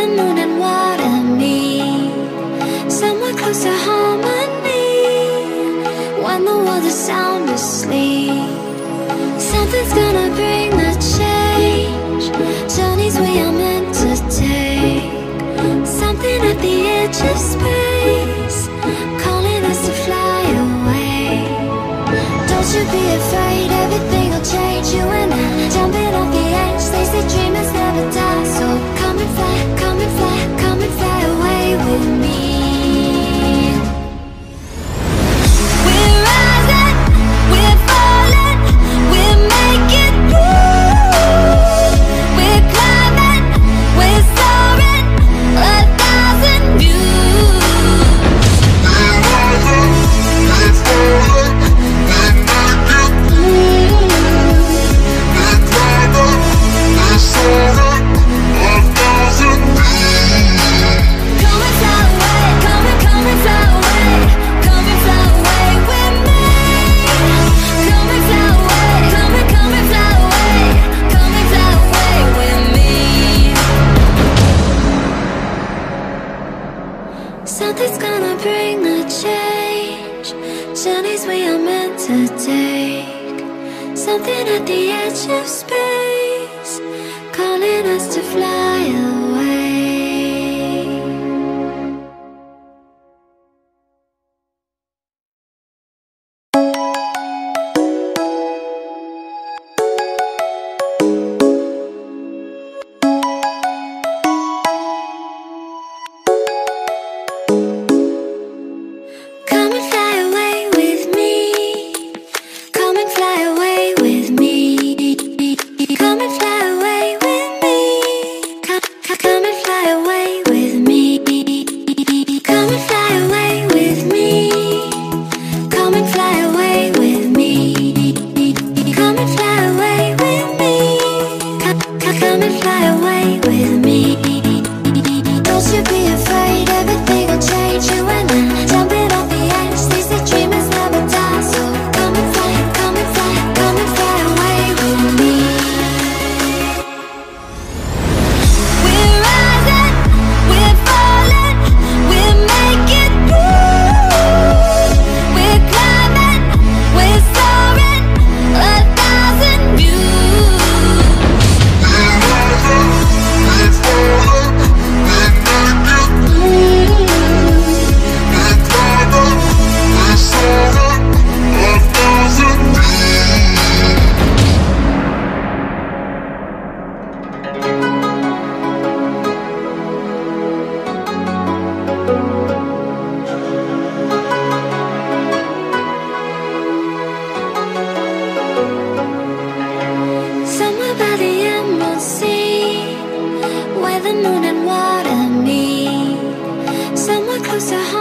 the moon and water Somewhere close to harmony When the world is sound asleep. Nothing's gonna bring a change. Journeys we are meant to take. Something at the edge of space. Calling us to the moon and water me. Somewhere close to home.